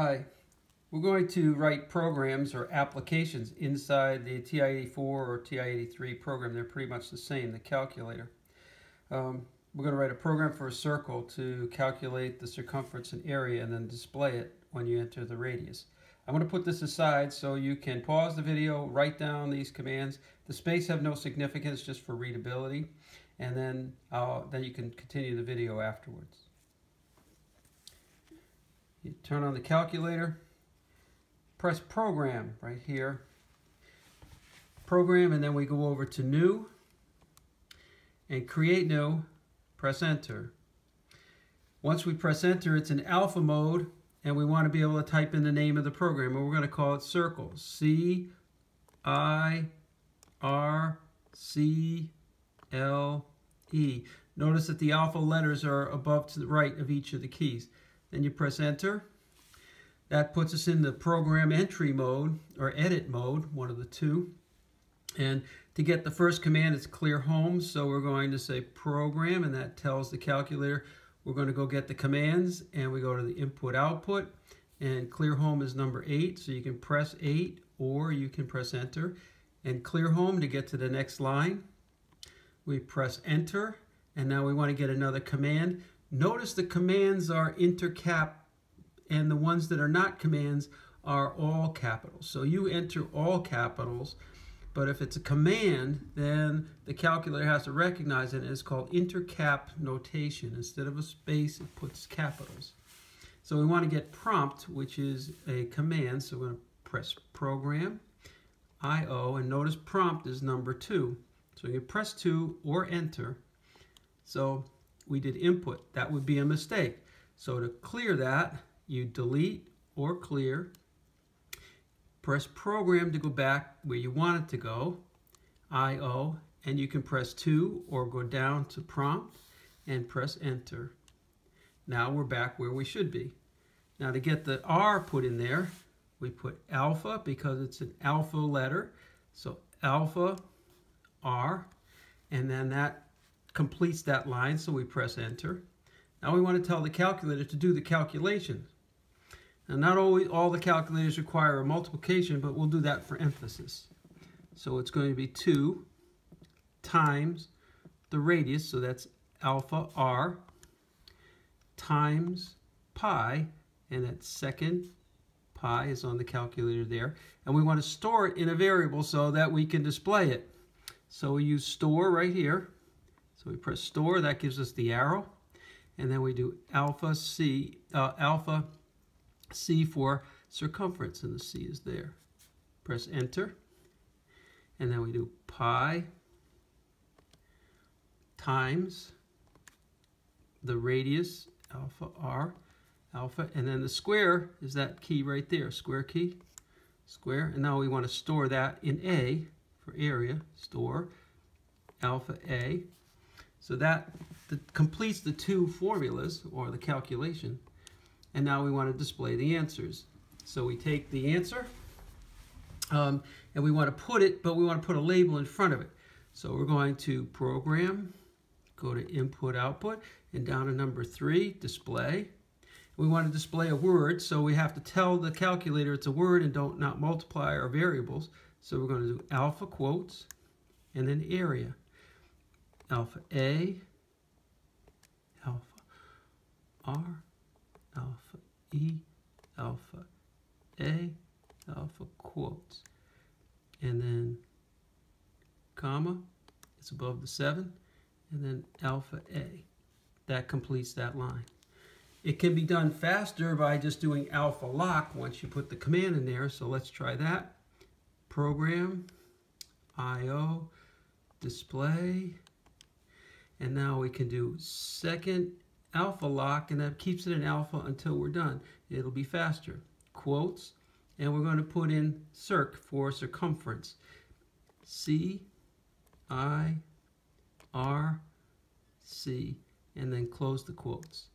Hi, we're going to write programs or applications inside the TI-84 or TI-83 program. They're pretty much the same, the calculator. Um, we're going to write a program for a circle to calculate the circumference and area and then display it when you enter the radius. I'm going to put this aside so you can pause the video, write down these commands. The space have no significance just for readability and then, uh, then you can continue the video afterwards. You turn on the calculator, press program right here. Program and then we go over to new and create new, press enter. Once we press enter, it's in alpha mode and we want to be able to type in the name of the program and we're going to call it circle. C I R C L E. Notice that the alpha letters are above to the right of each of the keys. Then you press enter. That puts us in the program entry mode or edit mode, one of the two. And to get the first command, it's clear home. So we're going to say program, and that tells the calculator we're going to go get the commands, and we go to the input output. And clear home is number eight, so you can press eight or you can press enter. And clear home to get to the next line. We press enter, and now we want to get another command. Notice the commands are intercap and the ones that are not commands are all capitals. So you enter all capitals, but if it's a command, then the calculator has to recognize it, and it's called intercap notation. Instead of a space, it puts capitals. So we want to get prompt, which is a command, so we're going to press program, IO, and notice prompt is number two. So you press two or enter. So we did input. That would be a mistake. So to clear that, you delete or clear. Press program to go back where you want it to go, IO, and you can press 2 or go down to prompt and press enter. Now we're back where we should be. Now to get the R put in there, we put alpha because it's an alpha letter. So alpha R, and then that completes that line, so we press enter. Now we want to tell the calculator to do the calculation. Now not always all the calculators require a multiplication, but we'll do that for emphasis. So it's going to be 2 times the radius, so that's alpha r, times pi, and that second pi is on the calculator there. And we want to store it in a variable so that we can display it. So we use store right here. So we press store, that gives us the arrow. And then we do alpha C, uh, alpha C for circumference, and the C is there. Press enter. And then we do pi times the radius, alpha r, alpha, and then the square is that key right there, square key, square. And now we want to store that in A for area, store, alpha A. So that completes the two formulas, or the calculation. And now we want to display the answers. So we take the answer, um, and we want to put it, but we want to put a label in front of it. So we're going to program, go to input output, and down to number three, display. We want to display a word, so we have to tell the calculator it's a word and don't not multiply our variables. So we're going to do alpha quotes and then area. Alpha A, alpha R, alpha E, alpha A, alpha quotes. And then comma, it's above the 7, and then alpha A. That completes that line. It can be done faster by just doing alpha lock once you put the command in there, so let's try that program, IO, display, and now we can do second alpha lock, and that keeps it in alpha until we're done. It'll be faster. Quotes, and we're going to put in circ for circumference. C, I, R, C, and then close the quotes.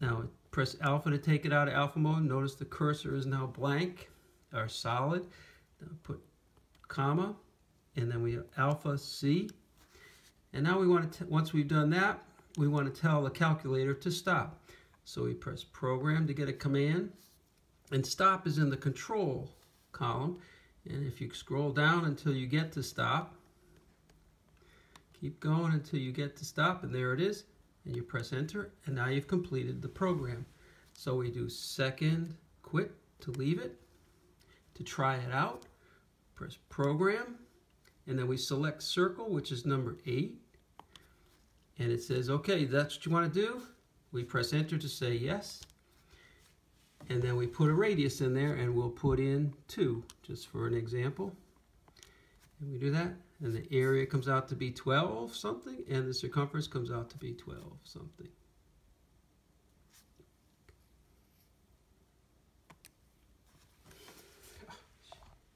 Now press alpha to take it out of alpha mode. Notice the cursor is now blank or solid put comma, and then we have alpha C. And now we want to, once we've done that, we want to tell the calculator to stop. So we press program to get a command, And stop is in the control column. And if you scroll down until you get to stop, keep going until you get to stop, and there it is. And you press enter, and now you've completed the program. So we do second quit to leave it, to try it out, press program, and then we select circle, which is number eight. And it says, okay, that's what you want to do. We press enter to say yes. And then we put a radius in there and we'll put in two, just for an example. And we do that. And the area comes out to be 12 something, and the circumference comes out to be 12 something.